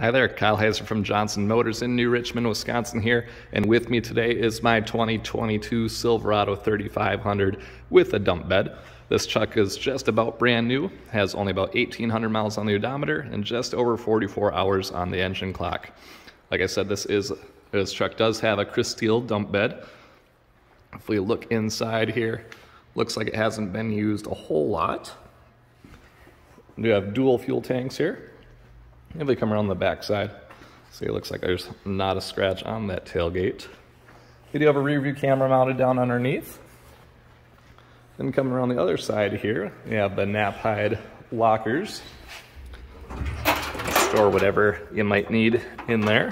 Hi there, Kyle Heiser from Johnson Motors in New Richmond, Wisconsin here, and with me today is my 2022 Silverado 3500 with a dump bed. This truck is just about brand new, has only about 1800 miles on the odometer, and just over 44 hours on the engine clock. Like I said, this is this truck does have a Crysteel dump bed. If we look inside here, looks like it hasn't been used a whole lot. We have dual fuel tanks here. If they come around the back side, see it looks like there's not a scratch on that tailgate. We do have a rear view camera mounted down underneath. Then come around the other side here, we have the Knapheide lockers. Store whatever you might need in there.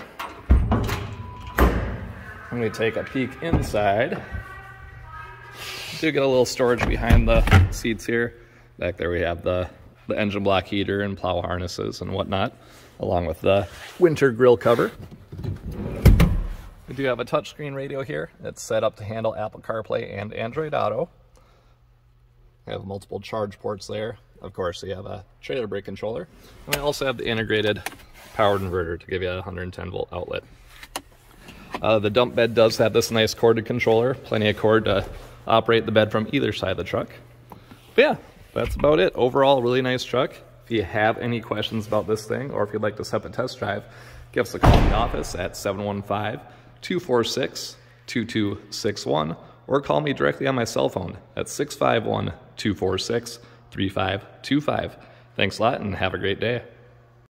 When we take a peek inside, do get a little storage behind the seats here. Back there we have the the engine block heater and plow harnesses and whatnot, along with the winter grill cover. We do have a touchscreen radio here. It's set up to handle Apple CarPlay and Android Auto. We have multiple charge ports there. Of course, we have a trailer brake controller. And we also have the integrated powered inverter to give you a 110 volt outlet. Uh, the dump bed does have this nice corded controller, plenty of cord to operate the bed from either side of the truck. But yeah, that's about it. Overall, really nice truck. If you have any questions about this thing or if you'd like to set up a test drive, give us a call in the office at 715-246-2261 or call me directly on my cell phone at 651-246-3525. Thanks a lot and have a great day.